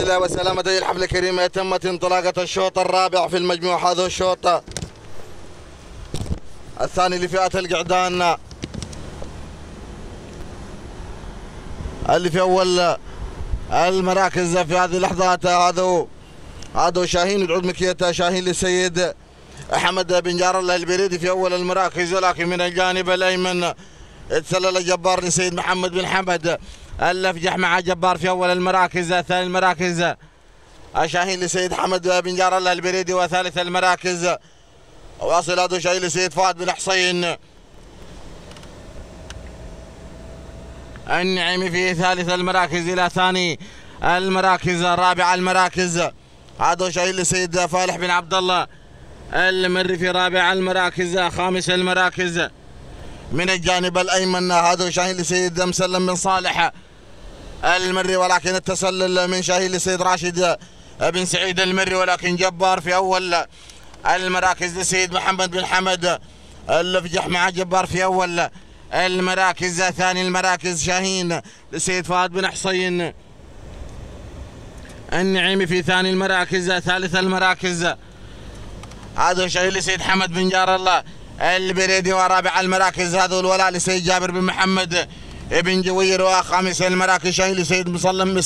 الله وسلامة الحفل الكريمة تمت انطلاقة الشوط الرابع في المجموعة هذا الشوط الثاني لفئة القعدان. اللي في أول المراكز في هذه اللحظات هذا هذا شاهين العود مكية شاهين للسيد أحمد بن جار الله البريدي في أول المراكز ولكن من الجانب الأيمن تسلل جبار لسيد محمد بن حمد. الافجح مع جبار في أول المراكز ثاني المراكز. شاهين لسيد حمد بن جار الله البريدي وثالث المراكز. واصل هذا شاهين لسيد فؤاد بن حسين. النعيمي في ثالث المراكز إلى ثاني المراكز رابع المراكز. هذا شاهين لسيد فالح بن عبد الله. المري في رابع المراكز خامس المراكز. من الجانب الأيمن هذا شاهين لسيد مسلم بن صالح. المري ولكن التسلل من شاهين لسيد راشد بن سعيد المري ولكن جبار في أول المراكز لسيد محمد بن حمد الفجح مع جبار في أول المراكز. ثاني المراكز شاهين لسيد فؤاد بن حصين النعيمي في ثاني المراكز. ثالث المراكز هذا شاهين لسيد حمد بن جار الله البريدي ورابع المراكز هذا الولاء لسيد جابر بن محمد ابن جوير وخامس المراكز شاهين لسيد مسلم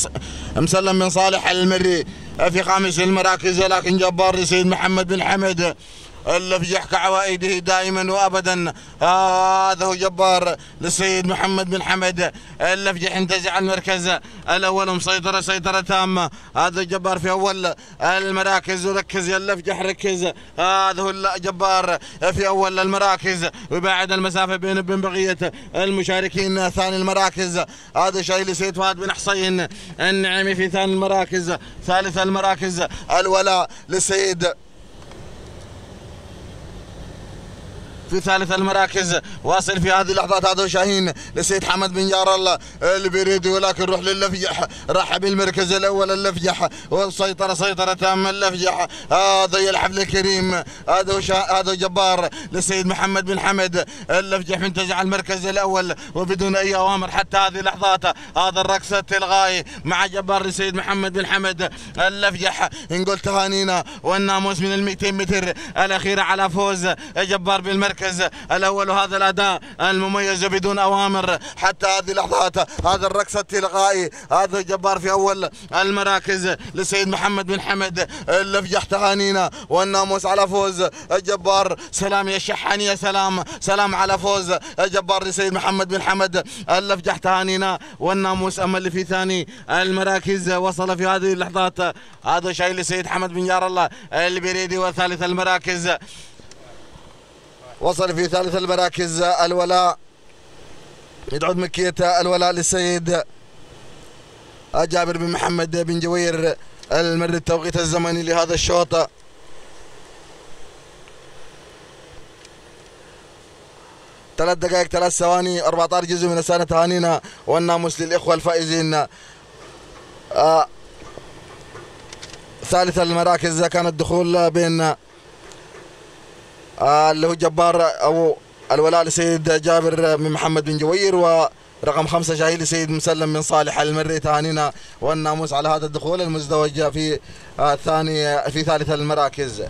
مسلم بن صالح المري. في خامس المراكز ولكن جبار لسيد محمد بن حمد الافجح كعوائده دائما وابدا. هذا هو جبار للسيد محمد بن حمد الافجح انتزع المركز الأول مسيطرة سيطرة تامة. هذا جبار في أول المراكز. وركز يا الافجح ركز. هذا هو جبار في أول المراكز. وبعد المسافة بين بين بقيه المشاركين ثاني المراكز. هذا شاي لسيد فهد بن حصين النعمي في ثاني المراكز. ثالث المراكز. الولاء للسيد في ثالث المراكز. واصل في هذه اللحظات هذا شاهين لسيد حمد بن جار الله اللي بيريد ولكن روح للفجح. راح بالمركز الأول اللفجح. والسيطرة سيطرة تامة اللفجح. هذا يا الحفل الكريم. هذا. هذا جبار لسيد محمد بن حمد. اللفجح منتزع المركز الأول وبدون أي أوامر حتى هذه اللحظات. هذا الرقص التلغائي مع جبار لسيد محمد بن حمد. اللفجح نقول تهانينا والناموس من ال 200 متر. الاخيره على فوز جبار بالمركز المركز الأول وهذا الأداء المميز بدون أوامر حتى هذه اللحظات هذا الرقص التلغائي هذا جبار في أول المراكز لسيد محمد بن حمد اللفجح تهانينا والناموس على فوز. الجبار سلام يا شحاني يا سلام سلام على فوز. الجبار لسيد محمد بن حمد اللفجح تهانينا والناموس أما اللي في ثاني المراكز وصل في هذه اللحظات. هذا شيء لسيد حمد بن جار الله البريدي وثالث المراكز. وصل في ثالث المراكز الولاء. يدعو مكية الولاء للسيد جابر بن محمد بن جوير المر التوقيت الزمني لهذا الشوط. ثلاث دقائق ثلاث ثواني 14 جزء من السنة تهانينا. والناموس للإخوة الفائزين. آه ثالث المراكز كان الدخول بين اللي هو جبار أو الولاء لسيد جابر بن محمد بن جوير ورقم خمسة شاهي لسيد مسلم بن صالح المري تهانينا والناموس على هذا الدخول المزدوج في آه ثاني في ثالث المراكز.